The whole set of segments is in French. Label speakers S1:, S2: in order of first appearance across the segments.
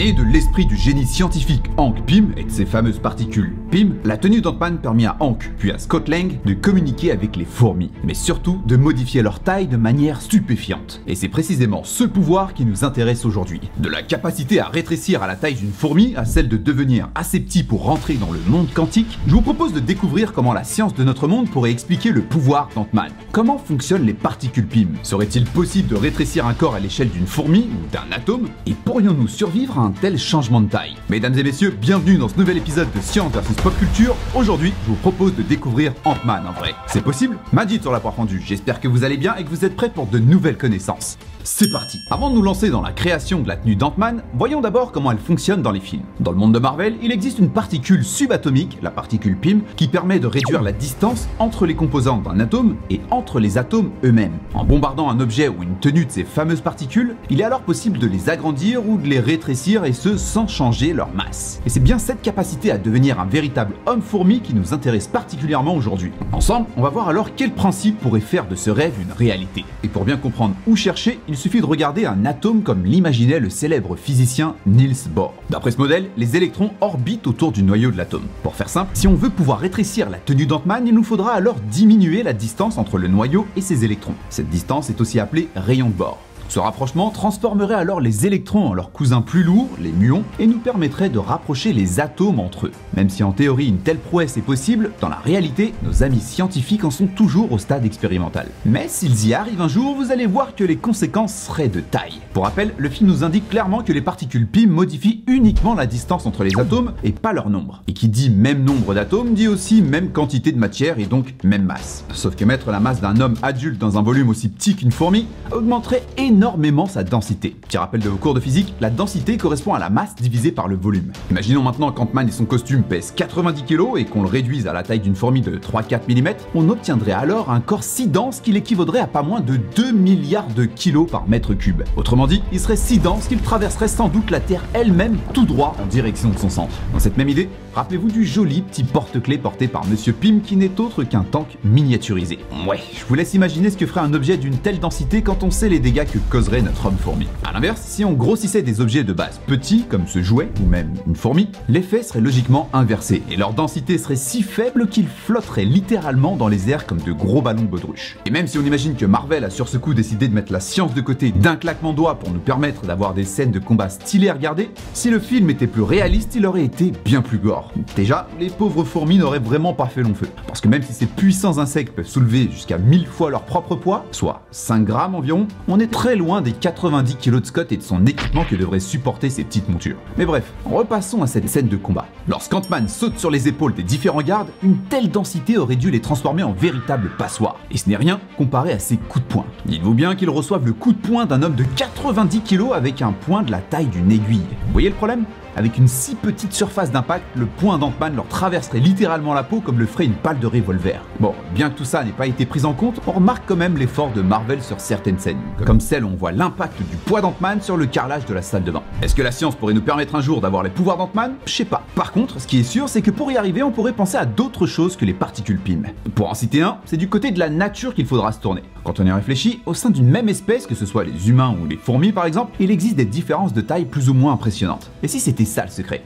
S1: De l'esprit du génie scientifique Hank Pym et de ses fameuses particules Pym, la tenue d'Ant-Man permet à Hank, puis à Scott Lang, de communiquer avec les fourmis, mais surtout de modifier leur taille de manière stupéfiante. Et c'est précisément ce pouvoir qui nous intéresse aujourd'hui. De la capacité à rétrécir à la taille d'une fourmi à celle de devenir assez petit pour rentrer dans le monde quantique, je vous propose de découvrir comment la science de notre monde pourrait expliquer le pouvoir d'Ant-Man. Comment fonctionnent les particules Pym? Serait-il possible de rétrécir un corps à l'échelle d'une fourmi ou d'un atome? Et pourrions-nous survivre un tel changement de taille Mesdames et messieurs, bienvenue dans ce nouvel épisode de Science vs Pop Culture. Aujourd'hui, je vous propose de découvrir Ant-Man en vrai. C'est possible? Magic sur la poire fendue, j'espère que vous allez bien et que vous êtes prêts pour de nouvelles connaissances. C'est parti Avant de nous lancer dans la création de la tenue d'Ant-Man, voyons d'abord comment elle fonctionne dans les films. Dans le monde de Marvel, il existe une particule subatomique, la particule Pym, qui permet de réduire la distance entre les composants d'un atome et entre les atomes eux-mêmes. En bombardant un objet ou une tenue de ces fameuses particules, il est alors possible de les agrandir ou de les rétrécir et ce sans changer leur masse. Et c'est bien cette capacité à devenir un véritable homme-fourmi qui nous intéresse particulièrement aujourd'hui. Ensemble, on va voir alors quel principe pourrait faire de ce rêve une réalité. Et pour bien comprendre où chercher, il suffit de regarder un atome comme l'imaginait le célèbre physicien Niels Bohr. D'après ce modèle, les électrons orbitent autour du noyau de l'atome. Pour faire simple, si on veut pouvoir rétrécir la tenue d'Ant-Man, il nous faudra alors diminuer la distance entre le noyau et ses électrons. Cette distance est aussi appelée rayon de Bohr. Ce rapprochement transformerait alors les électrons en leurs cousins plus lourds, les muons, et nous permettrait de rapprocher les atomes entre eux. Même si en théorie une telle prouesse est possible, dans la réalité, nos amis scientifiques en sont toujours au stade expérimental. Mais s'ils y arrivent un jour, vous allez voir que les conséquences seraient de taille. Pour rappel, le film nous indique clairement que les particules Pym modifient uniquement la distance entre les atomes et pas leur nombre. Et qui dit même nombre d'atomes dit aussi même quantité de matière et donc même masse. Sauf que mettre la masse d'un homme adulte dans un volume aussi petit qu'une fourmi augmenterait énormément énormément sa densité. Petit rappel de vos cours de physique, la densité correspond à la masse divisée par le volume. Imaginons maintenant qu'Ant-Man et son costume pèsent 90 kg et qu'on le réduise à la taille d'une fourmi de 3-4 mm, on obtiendrait alors un corps si dense qu'il équivaudrait à pas moins de 2 milliards de kilos par mètre cube. Autrement dit, il serait si dense qu'il traverserait sans doute la Terre elle-même tout droit en direction de son centre. Dans cette même idée, rappelez-vous du joli petit porte-clés porté par Monsieur Pym qui n'est autre qu'un tank miniaturisé. Ouais, je vous laisse imaginer ce que ferait un objet d'une telle densité quand on sait les dégâts que causerait notre homme fourmi. A l'inverse, si on grossissait des objets de base petits, comme ce jouet ou même une fourmi, l'effet serait logiquement inversé et leur densité serait si faible qu'ils flotteraient littéralement dans les airs comme de gros ballons de baudruche. Et même si on imagine que Marvel a sur ce coup décidé de mettre la science de côté d'un claquement de doigts pour nous permettre d'avoir des scènes de combat stylées à regarder, si le film était plus réaliste, il aurait été bien plus gore. Déjà, les pauvres fourmis n'auraient vraiment pas fait long feu. Parce que même si ces puissants insectes peuvent soulever jusqu'à 1000 fois leur propre poids, soit 5 grammes environ, on est très loin des 90 kg de Scott et de son équipement que devraient supporter ces petites montures. Mais bref, repassons à cette scène de combat. Lorsqu'Ant-Man saute sur les épaules des différents gardes, une telle densité aurait dû les transformer en véritables passoires. Et ce n'est rien comparé à ses coups de poing. Dites-vous bien qu'ils reçoivent le coup de poing d'un homme de 90 kg avec un poing de la taille d'une aiguille. Vous voyez le problème? Avec une si petite surface d'impact, le poing d'Ant-Man leur traverserait littéralement la peau comme le ferait une balle de revolver. Bon, bien que tout ça n'ait pas été pris en compte, on remarque quand même l'effort de Marvel sur certaines scènes, comme celle où on voit l'impact du poids d'Ant-Man sur le carrelage de la salle de bain. Est-ce que la science pourrait nous permettre un jour d'avoir les pouvoirs d'Ant-Man? Je sais pas. Par contre, ce qui est sûr, c'est que pour y arriver, on pourrait penser à d'autres choses que les particules Pym. Pour en citer un, c'est du côté de la nature qu'il faudra se tourner. Quand on y réfléchit, au sein d'une même espèce, que ce soit les humains ou les fourmis par exemple, il existe des différences de taille plus ou moins impressionnantes. Et si c'était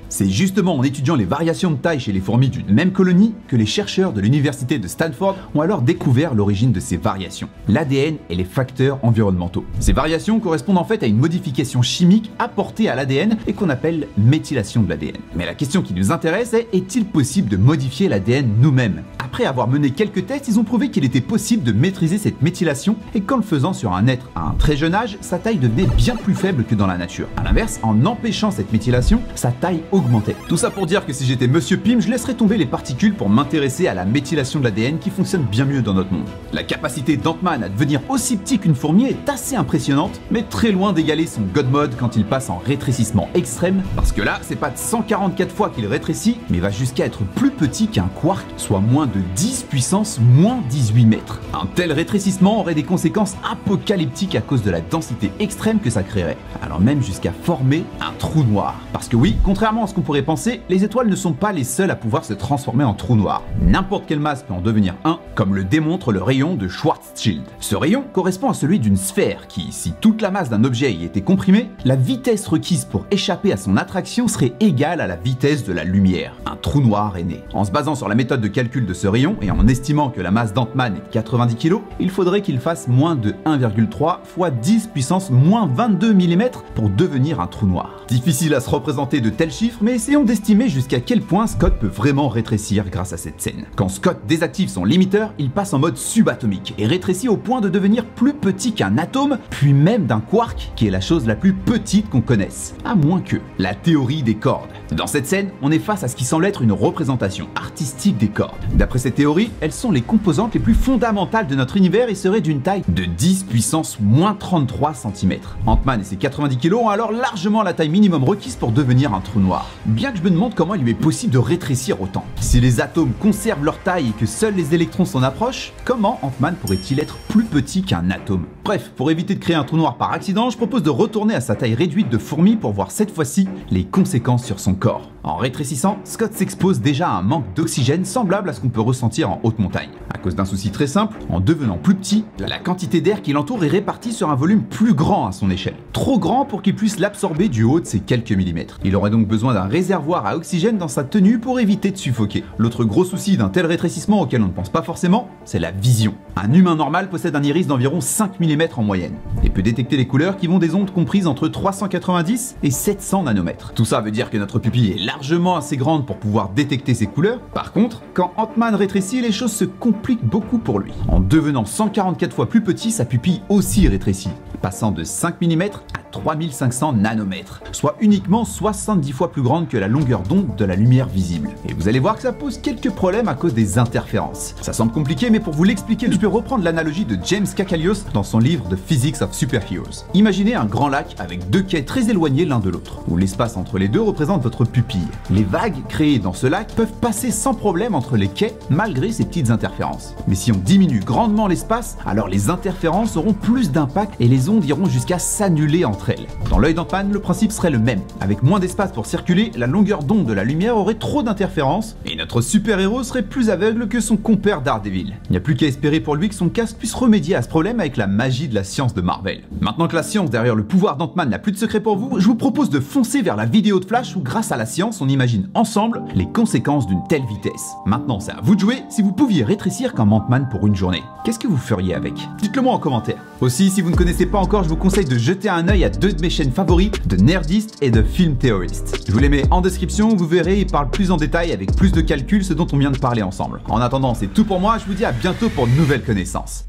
S1: C'est justement en étudiant les variations de taille chez les fourmis d'une même colonie que les chercheurs de l'université de Stanford ont alors découvert l'origine de ces variations, l'ADN et les facteurs environnementaux. Ces variations correspondent en fait à une modification chimique apportée à l'ADN et qu'on appelle méthylation de l'ADN. Mais la question qui nous intéresse est est-il possible de modifier l'ADN nous-mêmes? Après avoir mené quelques tests, ils ont prouvé qu'il était possible de maîtriser cette méthylation et qu'en le faisant sur un être à un très jeune âge, sa taille devenait bien plus faible que dans la nature. A l'inverse, en empêchant cette méthylation, sa taille augmentait. Tout ça pour dire que si j'étais Monsieur Pym, je laisserais tomber les particules pour m'intéresser à la méthylation de l'ADN qui fonctionne bien mieux dans notre monde. La capacité d'Ant-Man à devenir aussi petit qu'une fourmi est assez impressionnante, mais très loin d'égaler son God Mode quand il passe en rétrécissement extrême, parce que là, c'est pas de 144 fois qu'il rétrécit, mais va jusqu'à être plus petit qu'un quark, soit moins de 10 puissance moins 18 mètres. Un tel rétrécissement aurait des conséquences apocalyptiques à cause de la densité extrême que ça créerait, allant même jusqu'à former un trou noir. Oui, contrairement à ce qu'on pourrait penser, les étoiles ne sont pas les seules à pouvoir se transformer en trous noirs. N'importe quelle masse peut en devenir un, comme le démontre le rayon de Schwarzschild. Ce rayon correspond à celui d'une sphère qui, si toute la masse d'un objet y était comprimée, la vitesse requise pour échapper à son attraction serait égale à la vitesse de la lumière. Un trou noir est né. En se basant sur la méthode de calcul de ce rayon et en estimant que la masse d'Ant-Man est de 90 kg, il faudrait qu'il fasse moins de 1,3 fois 10 puissance moins 22 mm pour devenir un trou noir. Difficile à se représenter de tels chiffres, mais essayons d'estimer jusqu'à quel point Scott peut vraiment rétrécir grâce à cette scène. Quand Scott désactive son limiteur, il passe en mode subatomique et rétrécit au point de devenir plus petit qu'un atome, puis même d'un quark, qui est la chose la plus petite qu'on connaisse. À moins que la théorie des cordes. Dans cette scène, on est face à ce qui semble être une représentation artistique des cordes. D'après cette théorie, elles sont les composantes les plus fondamentales de notre univers et seraient d'une taille de 10 puissance moins 33 cm. Ant-Man et ses 90 kg ont alors largement la taille minimum requise pour devenir un trou noir. Bien que je me demande comment il lui est possible de rétrécir autant. Si les atomes conservent leur taille et que seuls les électrons s'en approchent, comment Ant-Man pourrait-il être plus petit qu'un atome? Bref, pour éviter de créer un trou noir par accident, je propose de retourner à sa taille réduite de fourmi pour voir cette fois-ci les conséquences sur son corps. En rétrécissant, Scott s'expose déjà à un manque d'oxygène semblable à ce qu'on peut ressentir en haute montagne. À cause d'un souci très simple, en devenant plus petit, la quantité d'air qui l'entoure est répartie sur un volume plus grand à son échelle. Trop grand pour qu'il puisse l'absorber du haut de ses quelques millimètres. Il aurait donc besoin d'un réservoir à oxygène dans sa tenue pour éviter de suffoquer. L'autre gros souci d'un tel rétrécissement auquel on ne pense pas forcément, c'est la vision. Un humain normal possède un iris d'environ 5 mm en moyenne et peut détecter les couleurs qui vont des ondes comprises entre 390 et 700 nanomètres. Tout ça veut dire que notre pupille est largement assez grande pour pouvoir détecter ces couleurs. Par contre, quand Ant-Man rétrécit, les choses se compliquent beaucoup pour lui. En devenant 144 fois plus petit, sa pupille aussi rétrécit, passant de 5 mm 3500 nanomètres, soit uniquement 70 fois plus grande que la longueur d'onde de la lumière visible. Et vous allez voir que ça pose quelques problèmes à cause des interférences. Ça semble compliqué, mais pour vous l'expliquer, je peux reprendre l'analogie de James Kakalios dans son livre The Physics of Superheroes. Imaginez un grand lac avec deux quais très éloignés l'un de l'autre, où l'espace entre les deux représente votre pupille. Les vagues créées dans ce lac peuvent passer sans problème entre les quais malgré ces petites interférences. Mais si on diminue grandement l'espace, alors les interférences auront plus d'impact et les ondes iront jusqu'à s'annuler entre dans l'œil d'Ant-Man, le principe serait le même. Avec moins d'espace pour circuler, la longueur d'onde de la lumière aurait trop d'interférences, et notre super-héros serait plus aveugle que son compère Daredevil. Il n'y a plus qu'à espérer pour lui que son casque puisse remédier à ce problème avec la magie de la science de Marvel. Maintenant que la science derrière le pouvoir d'Ant-Man n'a plus de secret pour vous, je vous propose de foncer vers la vidéo de Flash où grâce à la science, on imagine ensemble les conséquences d'une telle vitesse. Maintenant, c'est à vous de jouer si vous pouviez rétrécir comme Ant-Man pour une journée. Qu'est-ce que vous feriez avec? Dites-le moi en commentaire. Aussi, si vous ne connaissez pas encore, je vous conseille de jeter un œil à deux de mes chaînes favorites, de Nerdist et de Film Theorist. Je vous les mets en description, vous verrez, ils parlent plus en détail avec plus de calculs ce dont on vient de parler ensemble. En attendant, c'est tout pour moi, je vous dis à bientôt pour de nouvelles connaissances.